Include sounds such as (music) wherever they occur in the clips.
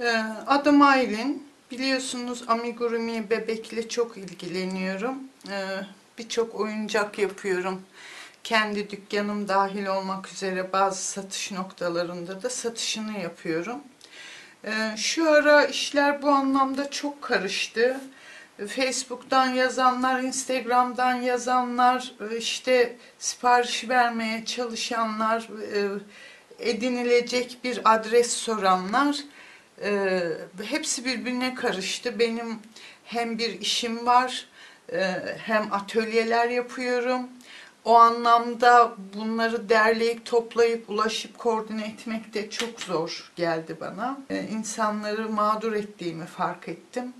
Ee, Adım Aylin. Biliyorsunuz amigurumi bebekle çok ilgileniyorum. Ee, Birçok oyuncak yapıyorum. Kendi dükkanım dahil olmak üzere bazı satış noktalarında da satışını yapıyorum. Ee, Şu ara işler bu anlamda çok karıştı. Facebook'tan yazanlar, Instagram'dan yazanlar, işte sipariş vermeye çalışanlar, e, edinilecek bir adres soranlar e, hepsi birbirine karıştı. Benim hem bir işim var e, hem atölyeler yapıyorum. O anlamda bunları derleyip toplayıp ulaşıp koordine etmek de çok zor geldi bana. E, insanları mağdur ettiğimi fark ettim.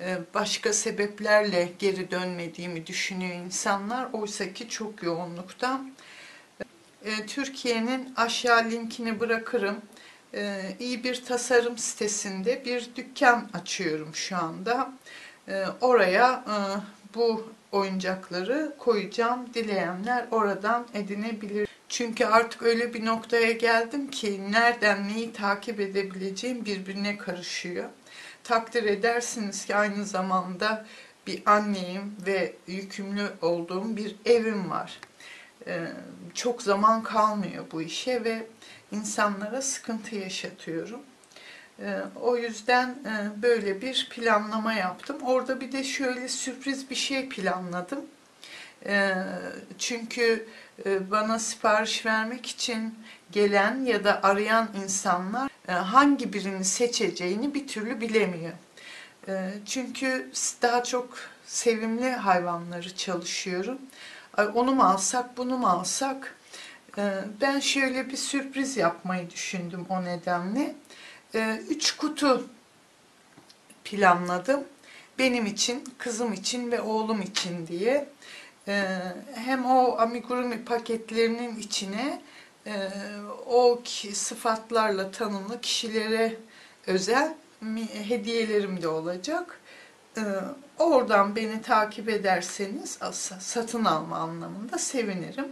E, başka sebeplerle geri dönmediğimi düşünüyor insanlar. Oysa ki çok yoğunlukta. Türkiye'nin aşağı linkini bırakırım. E, iyi bir tasarım sitesinde bir dükkan açıyorum şu anda. E, oraya e, bu oyuncakları koyacağım. Dileyenler oradan edinebilir. Çünkü artık öyle bir noktaya geldim ki nereden neyi takip edebileceğim birbirine karışıyor. Takdir edersiniz ki aynı zamanda bir anneyim ve yükümlü olduğum bir evim var. Ee, çok zaman kalmıyor bu işe ve insanlara sıkıntı yaşatıyorum. Ee, o yüzden e, böyle bir planlama yaptım. Orada bir de şöyle sürpriz bir şey planladım. Çünkü e, bana sipariş vermek için gelen ya da arayan insanlar e, hangi birini seçeceğini bir türlü bilemiyor. Çünkü daha çok sevimli hayvanları çalışıyorum. Onu mu alsak, bunu mu alsak? Ben şöyle bir sürpriz yapmayı düşündüm o nedenle. Üç kutu planladım. Benim için, kızım için ve oğlum için diye. Hem o amigurumi paketlerinin içine o sıfatlarla tanımlı kişilere özel hediyelerim de olacak. Oradan beni takip ederseniz satın alma anlamında sevinirim.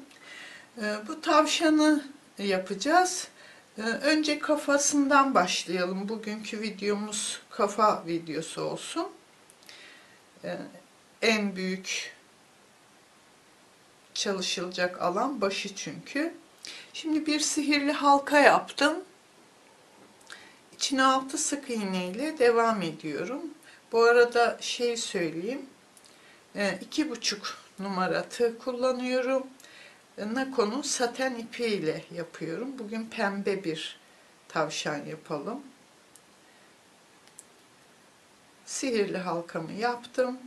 Bu tavşanı yapacağız. Önce kafasından başlayalım. Bugünkü videomuz kafa videosu olsun. En büyük çalışılacak alan başı çünkü. Şimdi bir sihirli halka yaptım. İçine altı sık iğne ile devam ediyorum. Bu arada şey söyleyeyim. iki buçuk numara tığ kullanıyorum. Nako'nun saten ipi ile yapıyorum. Bugün pembe bir tavşan yapalım. Sihirli halkamı yaptım.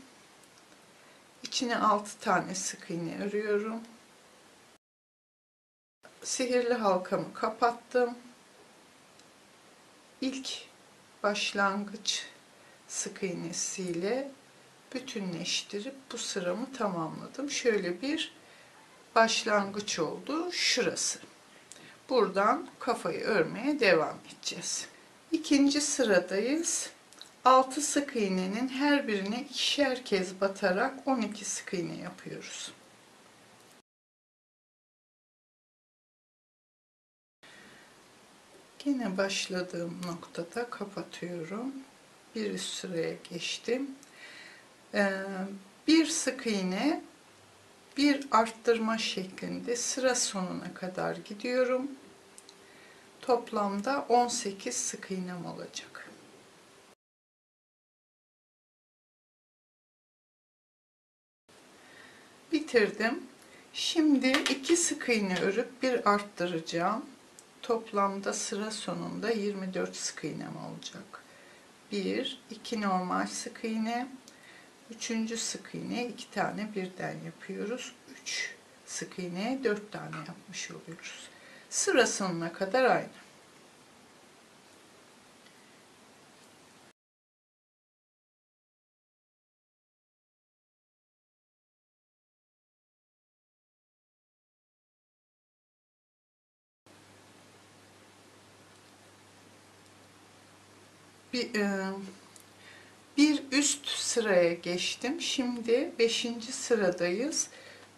İçine 6 tane sık iğne örüyorum. Sihirli halkamı kapattım. İlk başlangıç sık iğnesiyle bütünleştirip bu sıramı tamamladım. Şöyle bir başlangıç oldu. Şurası. Buradan kafayı örmeye devam edeceğiz. İkinci sıradayız. 6 sık iğnenin her birine ikişer kez batarak 12 sık iğne yapıyoruz. Yine başladığım noktada kapatıyorum. Bir üst sıraya geçtim. Ee, bir sık iğne bir arttırma şeklinde sıra sonuna kadar gidiyorum. Toplamda 18 sık iğnem olacak. Bitirdim. Şimdi iki sık iğne örüp bir arttıracağım. Toplamda sıra sonunda 24 sık iğnem olacak. 1, 2 normal sık iğne, Üçüncü sık iğne iki tane birden yapıyoruz. Üç sık iğne dört tane yapmış oluyoruz. Sıra sonuna kadar aynı. Bir, e, bir üst sıraya geçtim. Şimdi 5. sıradayız.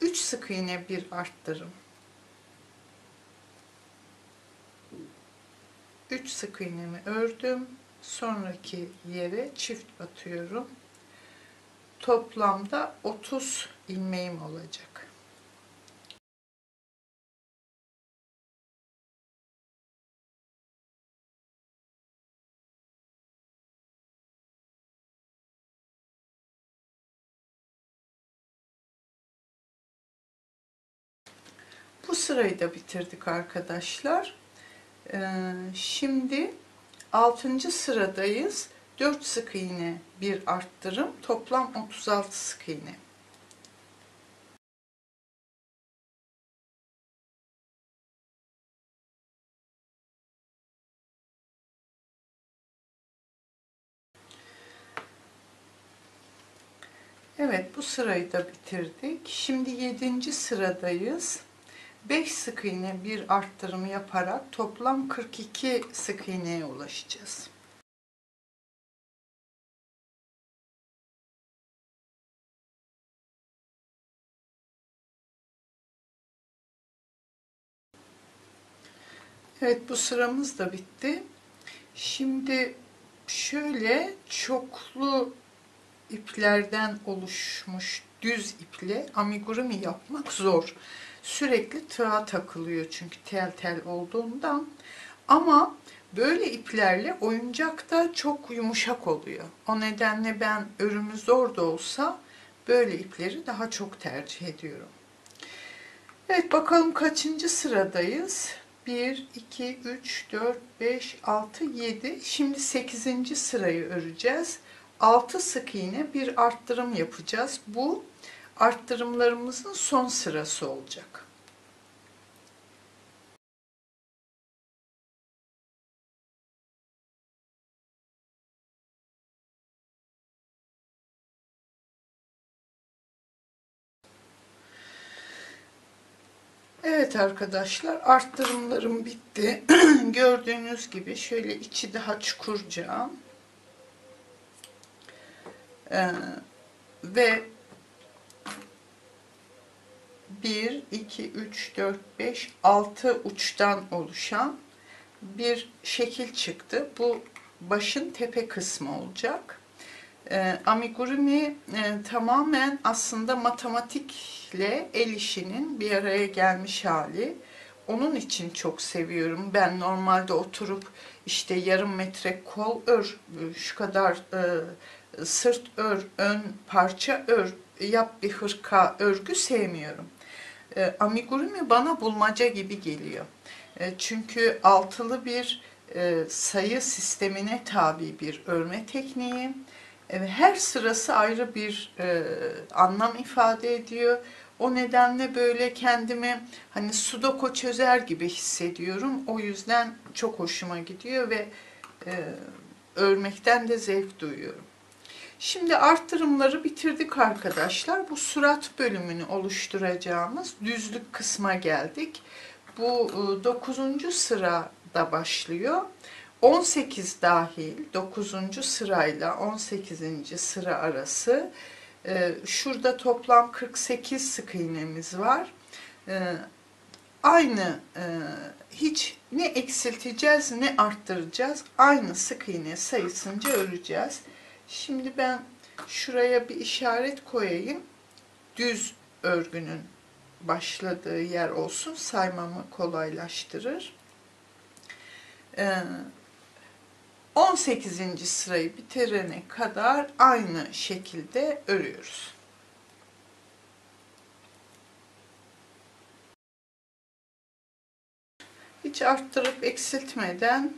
3 sık iğne bir arttırım. 3 sık iğnemi ördüm. sonraki yere çift batıyorum. Toplamda 30 ilmeğim olacak. Bu sırayı da bitirdik arkadaşlar. Ee, şimdi 6. sıradayız. 4 sık iğne bir arttırım toplam 36 sık iğne. Evet bu sırayı da bitirdik. Şimdi 7. sıradayız. 5 sık iğne bir arttırım yaparak toplam 42 sık iğneye ulaşacağız. Evet bu sıramız da bitti. Şimdi şöyle çoklu iplerden oluşmuş düz iple amigurumi yapmak zor. Sürekli tığa takılıyor çünkü tel tel olduğundan. Ama böyle iplerle oyuncak da çok yumuşak oluyor. O nedenle ben örümü zor da olsa böyle ipleri daha çok tercih ediyorum. Evet bakalım kaçıncı sıradayız? 1, 2, 3, 4, 5, 6, 7. Şimdi 8. sırayı öreceğiz. 6 sık iğne bir arttırım yapacağız. Bu arttırımlarımızın son sırası olacak. Evet arkadaşlar arttırımlarım bitti. (clears throat) Gördüğünüz gibi şöyle içi daha çukurca. Ee, ve 1, 2, 3, 4, 5, 6 uçtan oluşan bir şekil çıktı. Bu başın tepe kısmı olacak. E, amigurumi e, tamamen aslında matematikle el işinin bir araya gelmiş hali. Onun için çok seviyorum. Ben normalde oturup işte yarım metre kol ör, şu kadar e, sırt ör, ön parça ör, yap bir hırka örgü sevmiyorum. E, amigurumi bana bulmaca gibi geliyor. E, çünkü altılı bir e, sayı sistemine tabi bir örme tekniği. Her sırası ayrı bir anlam ifade ediyor. O nedenle böyle kendimi hani sudoku çözer gibi hissediyorum. O yüzden çok hoşuma gidiyor ve e, örmekten de zevk duyuyorum. Şimdi arttırımları bitirdik arkadaşlar. Bu surat bölümünü oluşturacağımız düzlük kısma geldik. Bu 9. E, sırada başlıyor. 18 dahil 9. sırayla 18. sıra arası e, şurada toplam 48 sık iğnemiz var. E, aynı hiç ne eksilteceğiz ne arttıracağız. Aynı sık iğne sayısınca öreceğiz. Şimdi ben şuraya bir işaret koyayım. Düz örgünün başladığı yer olsun. Saymamı kolaylaştırır. Ee, 18. sırayı bitirene kadar aynı şekilde örüyoruz. Hiç arttırıp eksiltmeden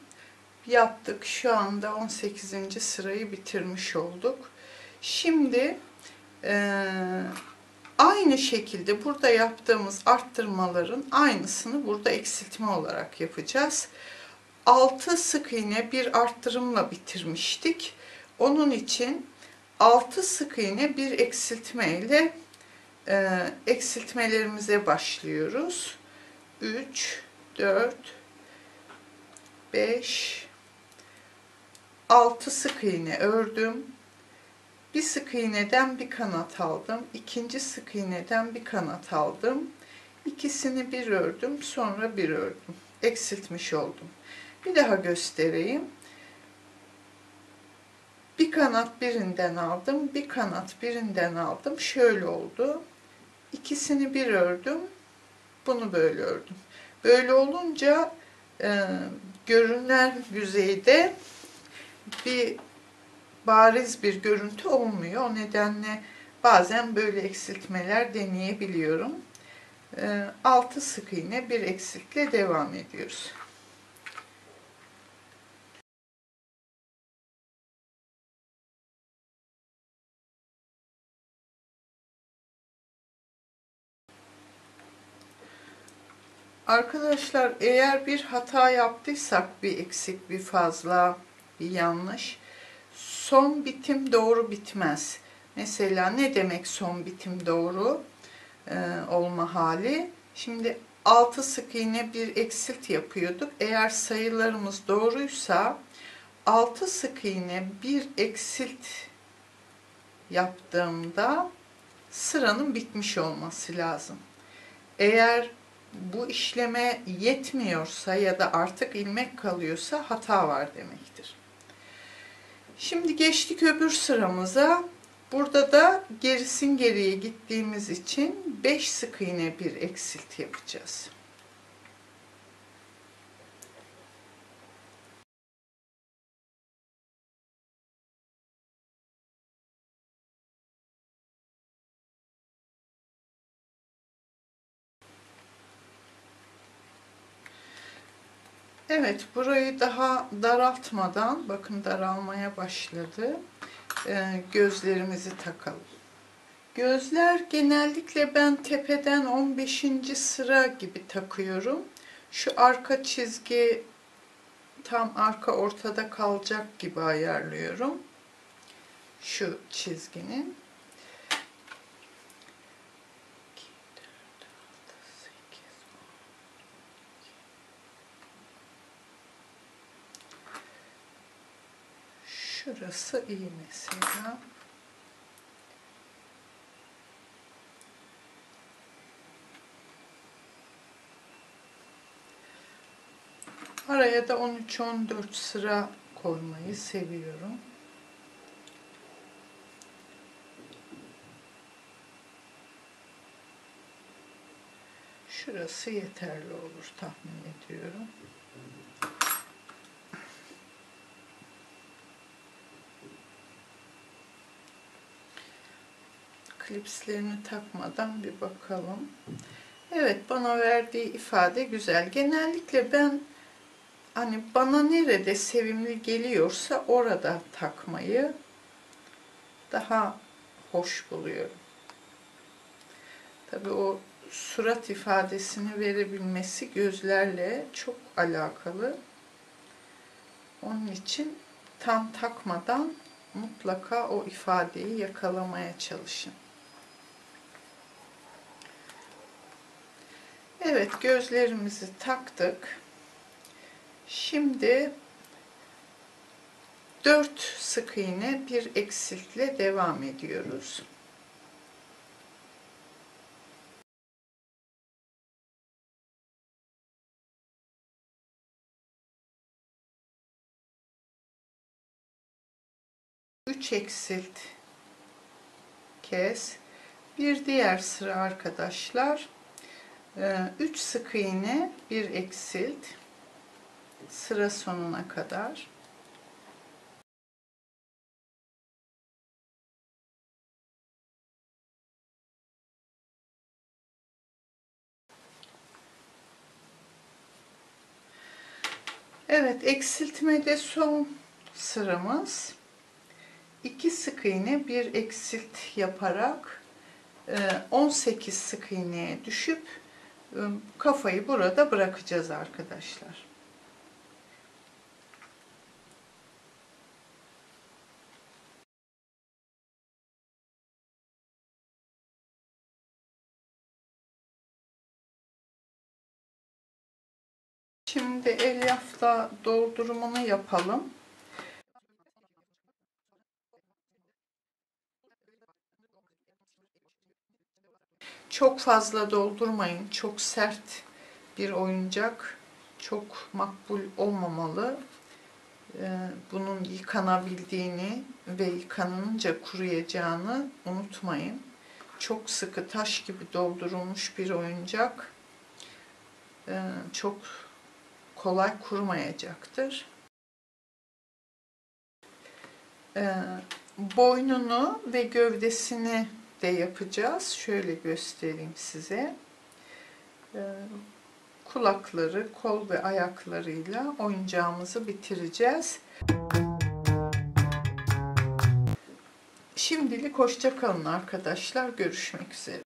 yaptık. Şu anda 18. sırayı bitirmiş olduk. Şimdi e, aynı şekilde burada yaptığımız arttırmaların aynısını burada eksiltme olarak yapacağız. 6 sık iğne bir arttırımla bitirmiştik. Onun için 6 sık iğne bir eksiltme ile e, eksiltmelerimize başlıyoruz. 3, 4, 5, 6 sık iğne ördüm. Bir sık iğneden bir kanat aldım. ikinci sık iğneden bir kanat aldım. İkisini bir ördüm, sonra bir ördüm. Eksiltmiş oldum. Bir daha göstereyim. Bir kanat birinden aldım, bir kanat birinden aldım. Şöyle oldu. İkisini bir ördüm. Bunu böyle ördüm. Böyle olunca e, görünen yüzeyde bir bariz bir görüntü olmuyor. O nedenle bazen böyle eksiltmeler deneyebiliyorum. E, 6 sık iğne bir eksiltle devam ediyoruz. Arkadaşlar eğer bir hata yaptıysak bir eksik, bir fazla, yanlış son bitim doğru bitmez. Mesela ne demek son bitim doğru e, olma hali? Şimdi 6 sık iğne bir eksilt yapıyorduk. Eğer sayılarımız doğruysa 6 sık iğne bir eksilt yaptığımda sıranın bitmiş olması lazım. Eğer bu işleme yetmiyorsa ya da artık ilmek kalıyorsa hata var demektir. Şimdi geçtik öbür sıramıza. Burada da gerisin geriye gittiğimiz için 5 sık iğne bir eksilt yapacağız. Evet, burayı daha daraltmadan, bakın daralmaya başladı. Ee, gözlerimizi takalım. Gözler genellikle ben tepeden 15. sıra gibi takıyorum. Şu arka çizgi tam arka ortada kalacak gibi ayarlıyorum. Şu çizginin. Şurası iyi mesela. Araya da 13-14 sıra koymayı seviyorum. Şurası yeterli olur tahmin ediyorum. Klipslerini takmadan bir bakalım. Evet bana verdiği ifade güzel. Genellikle ben hani bana nerede sevimli geliyorsa orada takmayı daha hoş buluyorum. Tabii o surat ifadesini verebilmesi gözlerle çok alakalı. Onun için tam takmadan mutlaka o ifadeyi yakalamaya çalışın. Evet gözlerimizi taktık. Şimdi 4 sık iğne bir eksiltle devam ediyoruz. Üç eksilt kes. Bir diğer sıra arkadaşlar 3 ee, sık iğne bir eksilt. Sıra sonuna kadar. Evet eksiltmede son sıramız. 2 sık iğne bir eksilt yaparak 18 e, sık iğneye düşüp kafayı burada bırakacağız arkadaşlar. Şimdi elyafla doldurumunu yapalım. Çok fazla doldurmayın. Çok sert bir oyuncak. Çok makbul olmamalı. Ee, bunun yıkanabildiğini ve yıkanınca kuruyacağını unutmayın. Çok sıkı taş gibi doldurulmuş bir oyuncak ee, çok kolay kurumayacaktır. Ee, boynunu ve gövdesini de yapacağız. Şöyle göstereyim size. Ee, kulakları, kol ve ayaklarıyla oyuncağımızı bitireceğiz. Şimdilik hoşça kalın arkadaşlar. Görüşmek üzere.